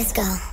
let's go.